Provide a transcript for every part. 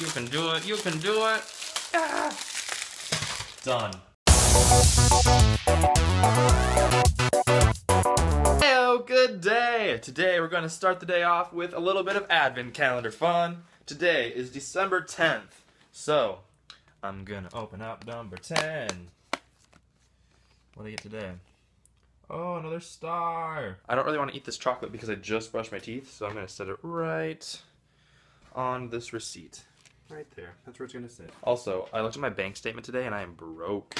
You can do it. You can do it. Ah. Done. Heyo, good day. Today we're going to start the day off with a little bit of advent calendar fun. Today is December 10th. So, I'm going to open up number 10. What do I get today? Oh, another star. I don't really want to eat this chocolate because I just brushed my teeth, so I'm going to set it right on this receipt. Right there. That's where it's going to sit. Also, I looked at my bank statement today and I am broke.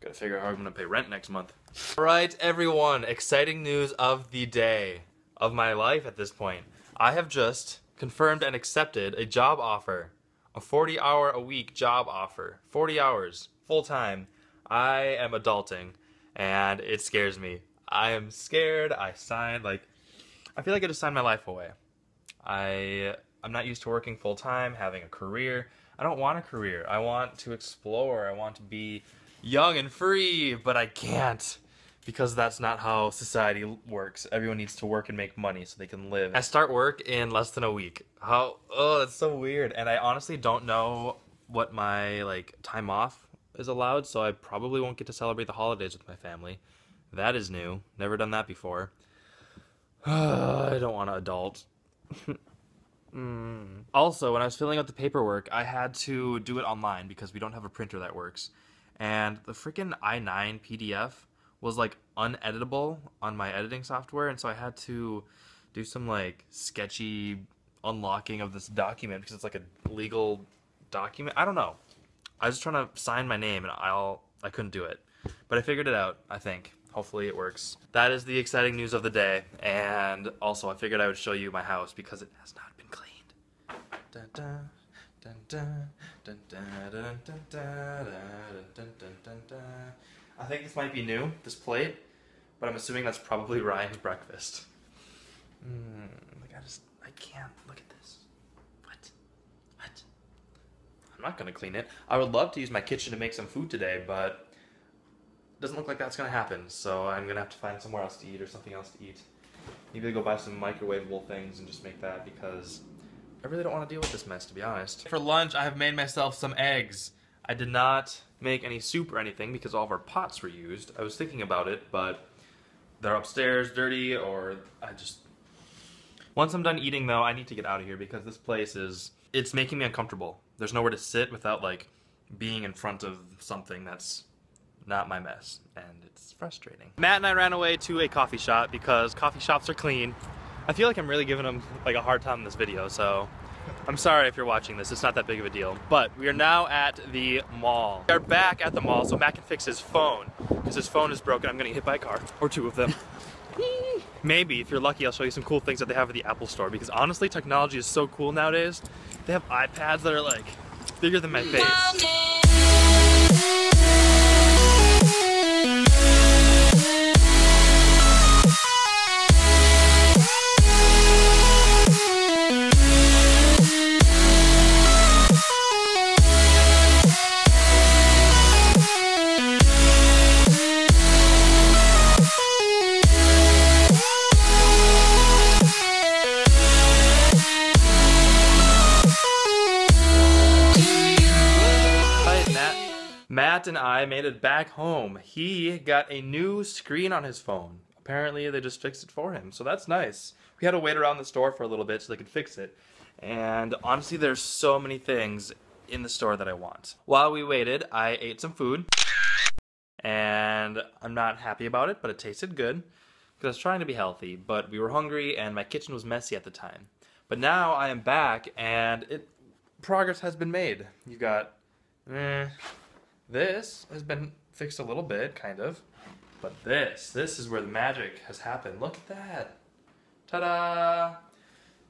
Gotta figure out how I'm gonna pay rent next month. Alright, everyone. Exciting news of the day. Of my life at this point. I have just confirmed and accepted a job offer. A 40 hour a week job offer. 40 hours. Full time. I am adulting. And it scares me. I am scared. I signed, like, I feel like I just signed my life away. I I'm not used to working full time, having a career. I don't want a career. I want to explore. I want to be young and free, but I can't because that's not how society works. Everyone needs to work and make money so they can live. I start work in less than a week. How oh, that's so weird. And I honestly don't know what my like time off is allowed, so I probably won't get to celebrate the holidays with my family. That is new. Never done that before. I don't want to adult. Mm. Also, when I was filling out the paperwork, I had to do it online because we don't have a printer that works. And the freaking i9 PDF was like uneditable on my editing software, and so I had to do some like sketchy unlocking of this document because it's like a legal document. I don't know. I was trying to sign my name and I'll I couldn't do it. But I figured it out, I think. Hopefully it works. That is the exciting news of the day. And also I figured I would show you my house because it has not been cleaned. I think this might be new, this plate, but I'm assuming that's probably Ryan's breakfast. Mm, like I just, I can't look at this. What? What? I'm not gonna clean it. I would love to use my kitchen to make some food today, but doesn't look like that's gonna happen. So I'm gonna have to find somewhere else to eat or something else to eat. Maybe go buy some microwavable things and just make that because I really don't want to deal with this mess, to be honest. For lunch, I have made myself some eggs. I did not make any soup or anything because all of our pots were used. I was thinking about it, but they're upstairs dirty or I just... Once I'm done eating, though, I need to get out of here because this place is... It's making me uncomfortable. There's nowhere to sit without, like, being in front of something that's not my mess, and it's frustrating. Matt and I ran away to a coffee shop because coffee shops are clean I feel like I'm really giving them like a hard time in this video, so I'm sorry if you're watching this. It's not that big of a deal. But we are now at the mall. We are back at the mall so Matt can fix his phone because his phone is broken. I'm getting hit by a car or two of them. Maybe, if you're lucky, I'll show you some cool things that they have at the Apple store because honestly, technology is so cool nowadays. They have iPads that are like bigger than my face. Matt and I made it back home. He got a new screen on his phone. Apparently, they just fixed it for him, so that's nice. We had to wait around the store for a little bit so they could fix it. And honestly, there's so many things in the store that I want. While we waited, I ate some food. And I'm not happy about it, but it tasted good. Because I was trying to be healthy, but we were hungry and my kitchen was messy at the time. But now I am back and it progress has been made. You got eh, this has been fixed a little bit, kind of. But this, this is where the magic has happened. Look at that. Ta-da!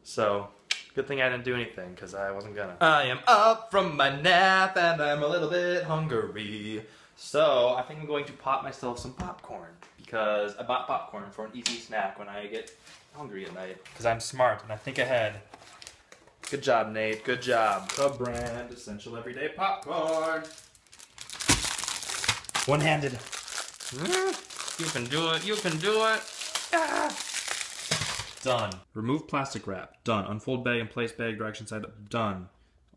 So, good thing I didn't do anything, because I wasn't gonna. I am up from my nap, and I'm a little bit hungry. So, I think I'm going to pop myself some popcorn, because I bought popcorn for an easy snack when I get hungry at night. Because I'm smart, and I think ahead. Good job, Nate. Good job. Cub brand, essential everyday popcorn. One-handed. You can do it. You can do it. Ah. Done. Remove plastic wrap. Done. Unfold bag and place bag direction side up. Done.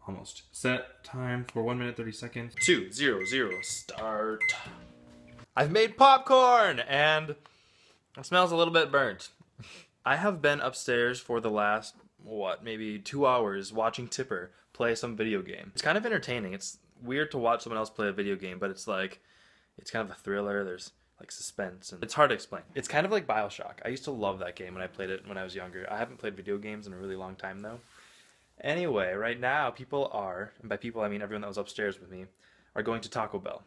almost. Set time for 1 minute 30 seconds. 2, 0, 0, start. I've made popcorn and it smells a little bit burnt. I have been upstairs for the last, what, maybe two hours watching Tipper play some video game. It's kind of entertaining. It's weird to watch someone else play a video game, but it's like, it's kind of a thriller. There's like suspense and it's hard to explain. It's kind of like Bioshock. I used to love that game when I played it when I was younger. I haven't played video games in a really long time though. Anyway, right now people are, and by people I mean everyone that was upstairs with me, are going to Taco Bell.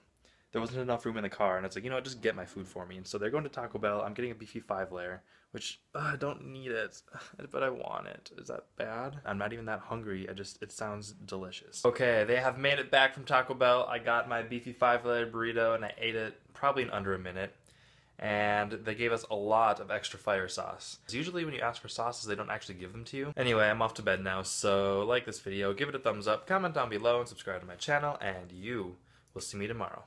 There wasn't enough room in the car, and it's like, you know what, just get my food for me. And so they're going to Taco Bell. I'm getting a beefy five layer, which uh, I don't need it, but I want it. Is that bad? I'm not even that hungry. I just, it sounds delicious. Okay, they have made it back from Taco Bell. I got my beefy five layer burrito, and I ate it probably in under a minute and they gave us a lot of extra fire sauce. Usually when you ask for sauces, they don't actually give them to you. Anyway, I'm off to bed now, so like this video, give it a thumbs up, comment down below, and subscribe to my channel, and you will see me tomorrow.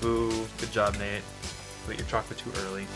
Boo, good job, Nate. Put your chocolate too early.